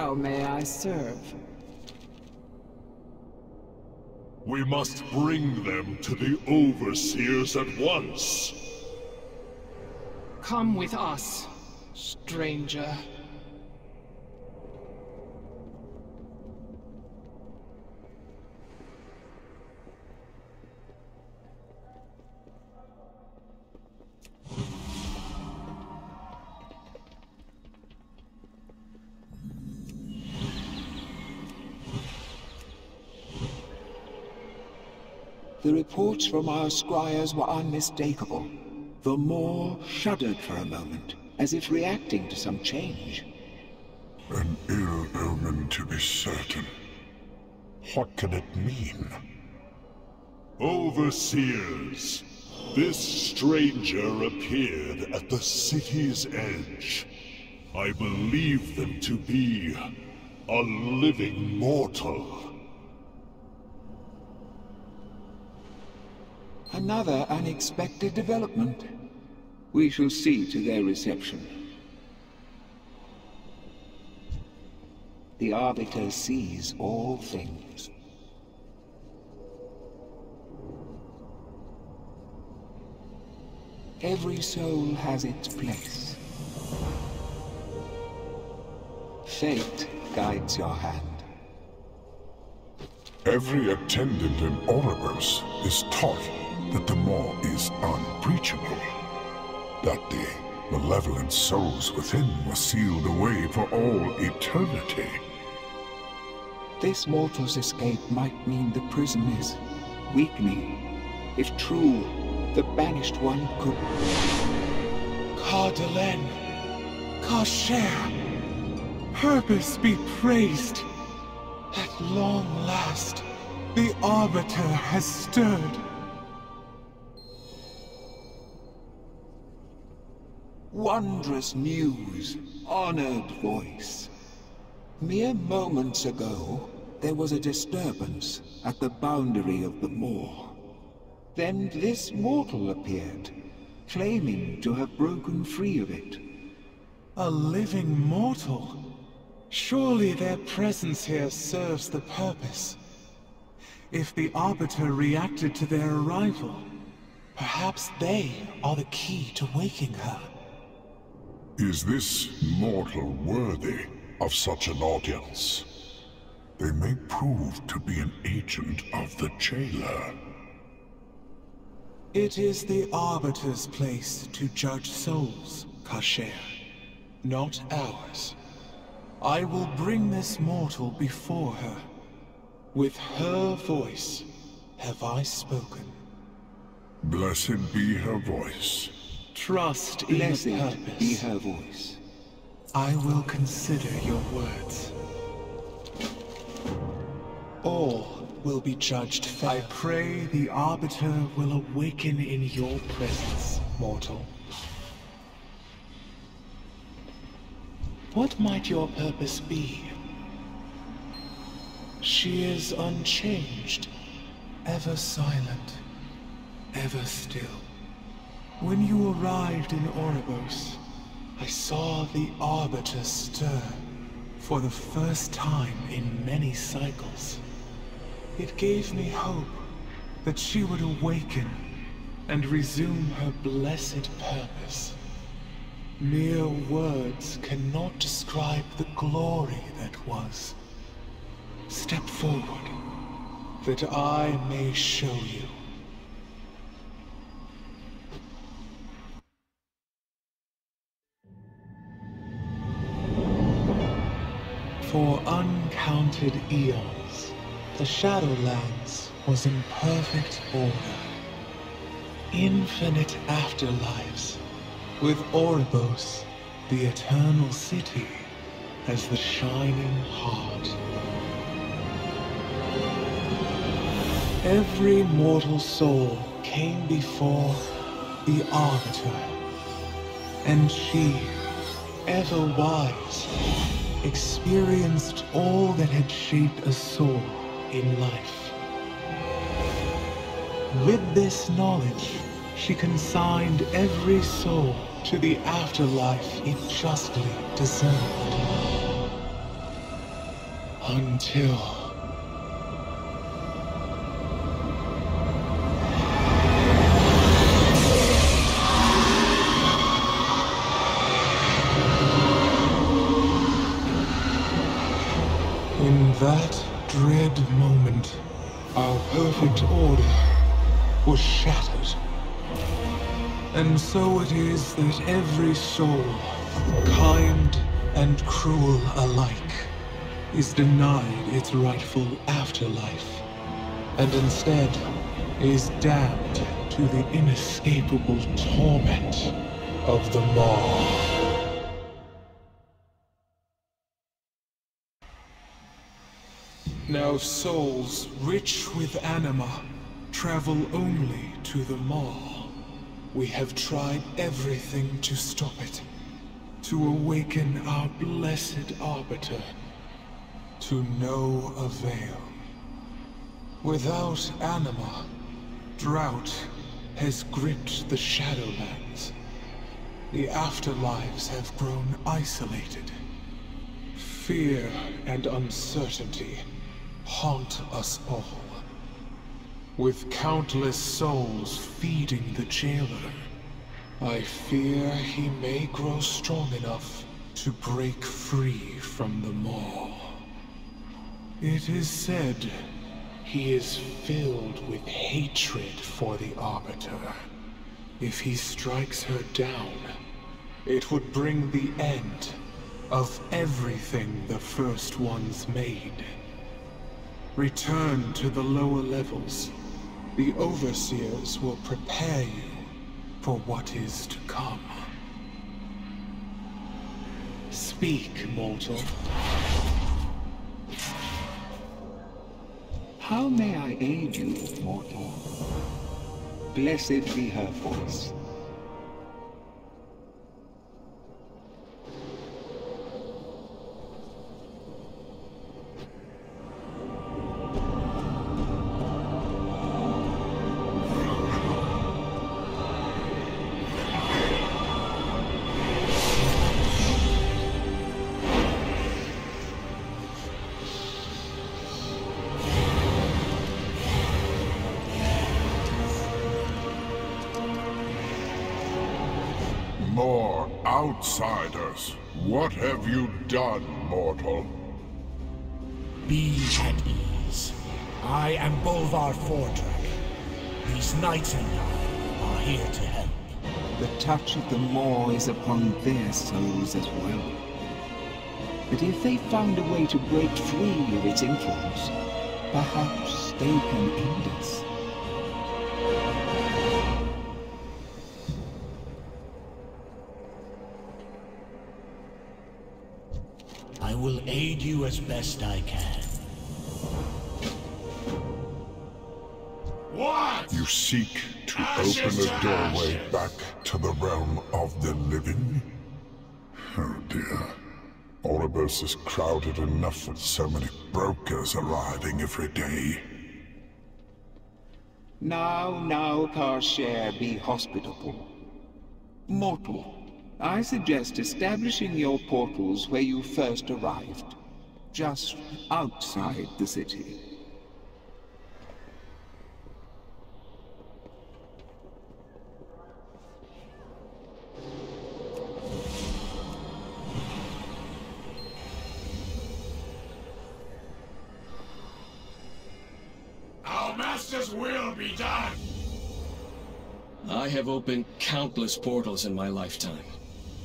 How may I serve? We must bring them to the Overseers at once. Come with us, stranger. The reports from our scryers were unmistakable. The Maw shuddered for a moment, as if reacting to some change. An ill omen to be certain. What can it mean? Overseers, this stranger appeared at the city's edge. I believe them to be a living mortal. Another unexpected development. We shall see to their reception. The Arbiter sees all things. Every soul has its place. Fate guides your hand. Every attendant in Oribos is taught that the Maw is unbreachable. That the malevolent souls within were sealed away for all eternity. This mortal's escape might mean the prison is weakening. If true, the Banished One could... Kah-Delen! Kah-Sher! Purpose be praised! At long last, the Arbiter has stirred. Wondrous news, honored voice. Mere moments ago, there was a disturbance at the boundary of the Maw. Then this mortal appeared, claiming to have broken free of it. A living mortal? Surely their presence here serves the purpose. If the Arbiter reacted to their arrival, perhaps they are the key to waking her. Is this mortal worthy of such an audience? They may prove to be an agent of the Jailer. It is the Arbiter's place to judge souls, Kah-Sher. Not ours. I will bring this mortal before her. With her voice have I spoken. Blessed be her voice. Trust in Blessed the purpose. be her voice. I will consider your words. All will be judged fair. I pray the Arbiter will awaken in your presence, mortal. What might your purpose be? She is unchanged, ever silent, ever still. When you arrived in Oribos, I saw the Arbiter stir for the first time in many cycles. It gave me hope that she would awaken and resume her blessed purpose. Mere words cannot describe the glory that was. Step forward, that I may show you. For uncounted eons, the Shadowlands was in perfect order. Infinite afterlives, with Oribos, the eternal city, as the shining heart. Every mortal soul came before the Arbiter, and she, ever wise, experienced all that had shaped a soul in life. With this knowledge, she consigned every soul to the afterlife it justly deserved. Until... perfect order was shattered. And so it is that every soul, kind and cruel alike, is denied its rightful afterlife, and instead is damned to the inescapable torment of the Maw. Now souls rich with anima travel only to the Maw. We have tried everything to stop it. To awaken our blessed Arbiter. To no avail. Without anima, drought has gripped the Shadowlands. The afterlives have grown isolated. Fear and uncertainty haunt us all. With countless souls feeding the jailer, I fear he may grow strong enough to break free from the maw. It is said he is filled with hatred for the Arbiter. If he strikes her down, it would bring the end of everything the First Ones made. Return to the lower levels. The Overseers will prepare you for what is to come. Speak, mortal. How may I aid you, mortal? Blessed be her voice. Outsiders. What have you done, mortal? Be at ease. I am Bolvar Fordragon. These knights and I are here to help. The touch of the Maw is upon their souls as well. But if they found a way to break free of its influence, perhaps they can aid us. Will aid you as best I can. What? You seek to Ashes open a doorway ashes. back to the realm of the living? Oh dear. Oribos is crowded enough with so many brokers arriving every day. Now, now, Kah-Sher, be hospitable. Mortal, I suggest establishing your portals where you first arrived. Just outside the city. Our master's will be done! I have opened countless portals in my lifetime,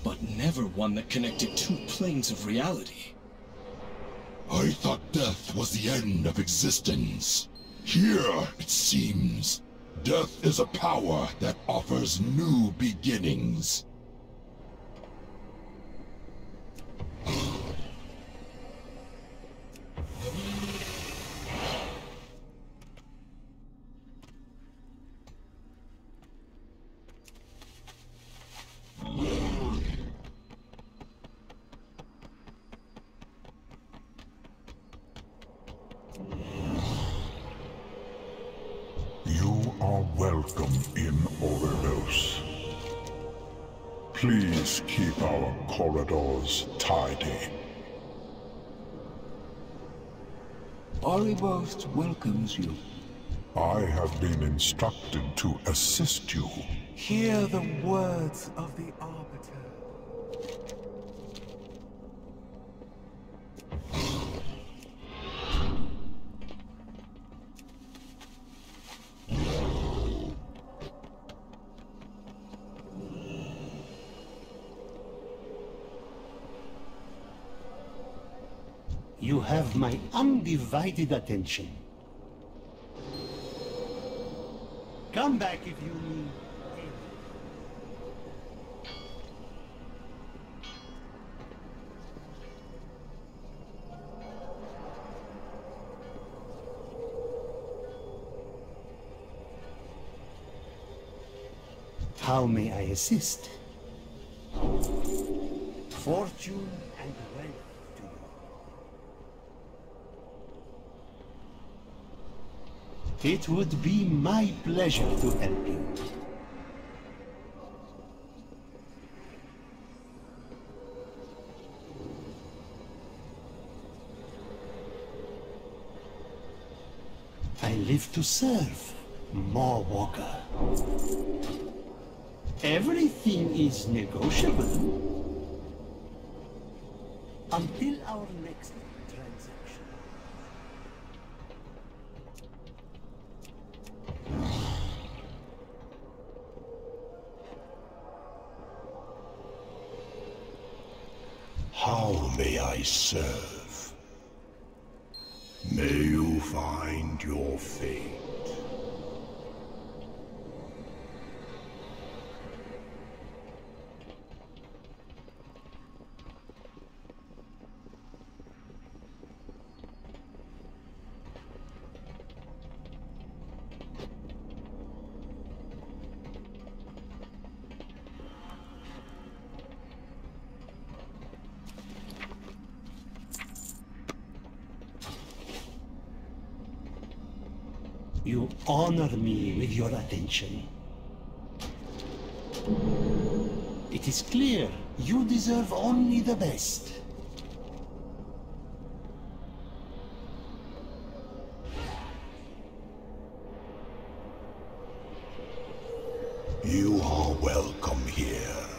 but never one that connected two planes of reality. I thought death was the end of existence. Here, it seems, death is a power that offers new beginnings. Please keep our corridors tidy. Oribos welcomes you. I have been instructed to assist you. Hear the words of the undivided attention. Come back if you need. How may I assist? Fortune and wealth to you. It would be my pleasure to help you. I live to serve, Maw Walker. Everything is negotiable. Until our next serve? May you find your fate. You honor me with your attention. It is clear you deserve only the best. You are welcome here.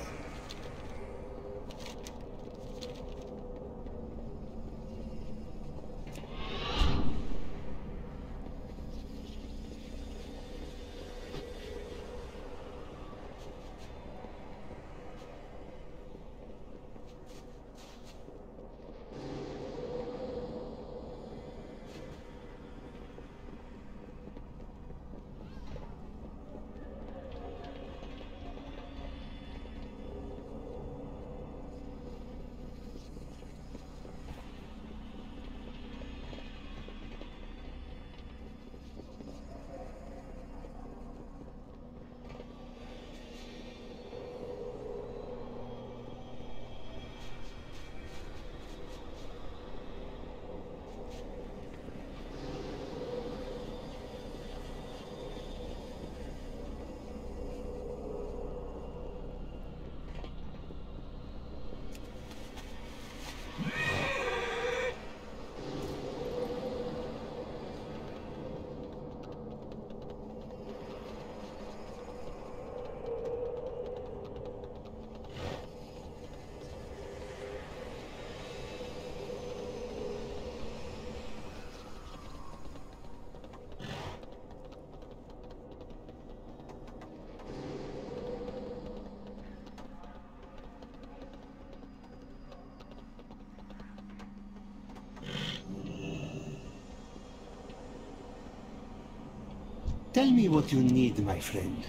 Tell me what you need, my friend.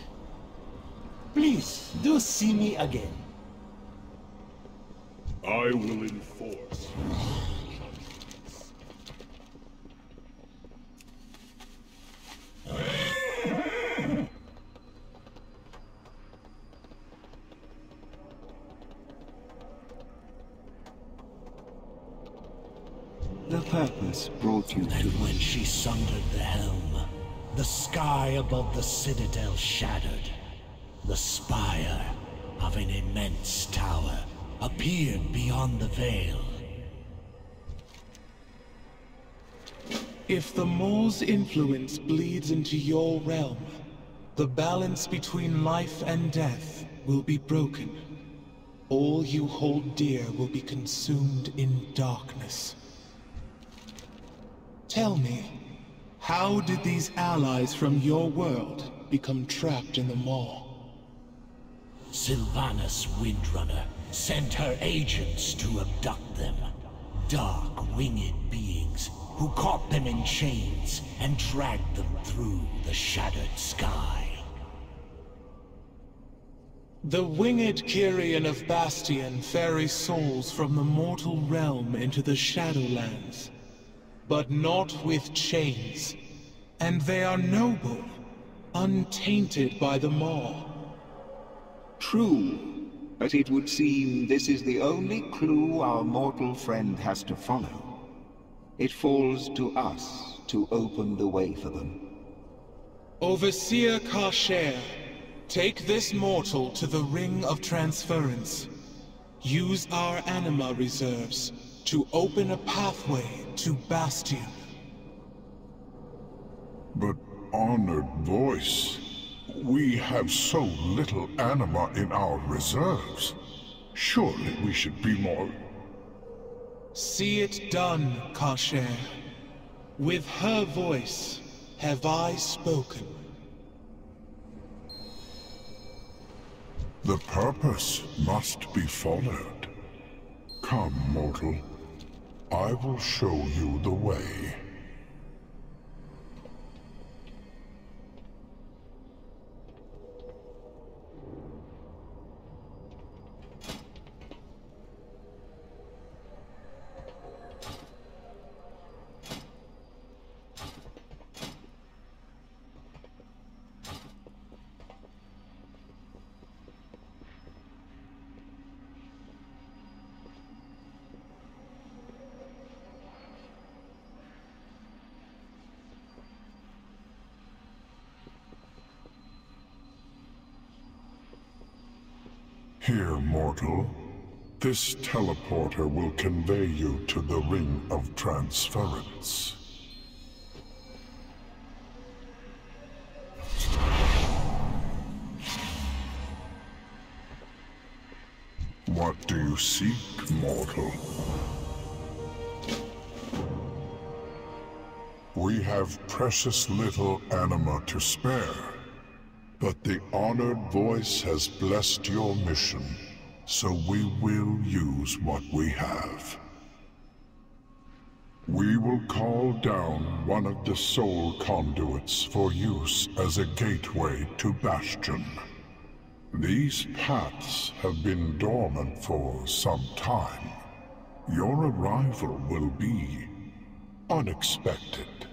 Please, do see me again. I will enforce. The purpose brought you to And when she sundered the helm, the sky above the citadel shattered. The spire of an immense tower appeared beyond the veil. If the Maw's influence bleeds into your realm, the balance between life and death will be broken. All you hold dear will be consumed in darkness. Tell me, how did these allies from your world become trapped in the Maw? Sylvanas Windrunner sent her agents to abduct them. Dark, winged beings who caught them in chains and dragged them through the shattered sky. The winged Kyrian of Bastion ferry souls from the mortal realm into the Shadowlands, but not with chains. And they are noble, untainted by the Maw. True, but it would seem this is the only clue our mortal friend has to follow. It falls to us to open the way for them. Overseer Kah-Sher, take this mortal to the Ring of Transference. Use our anima reserves to open a pathway to Bastion. But, honored voice, we have so little anima in our reserves. Surely we should be more... See it done, Kah-Sher. With her voice have I spoken. The purpose must be followed. Come, mortal. I will show you the way. Here, mortal. This teleporter will convey you to the Ring of Transference. What do you seek, mortal? We have precious little anima to spare. But the honored voice has blessed your mission, so we will use what we have. We will call down one of the soul conduits for use as a gateway to Bastion. These paths have been dormant for some time. Your arrival will be unexpected.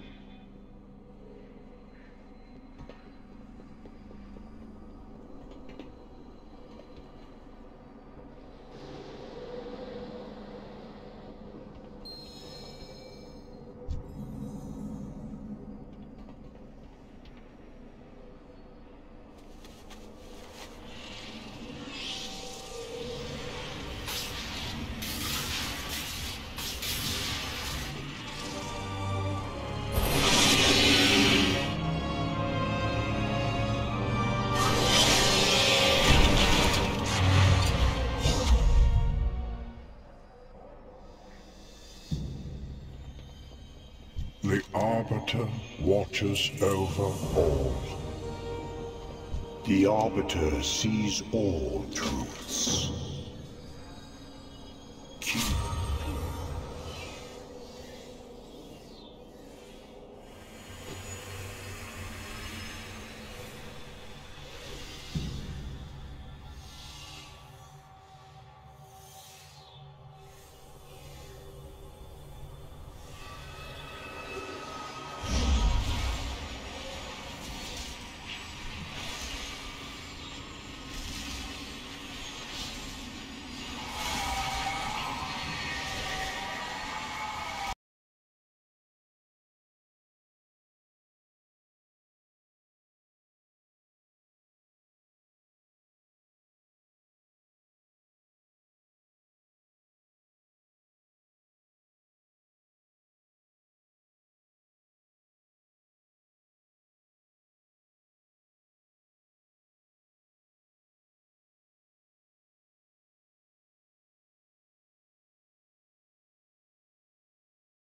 The Arbiter watches over all. The Arbiter sees all truths.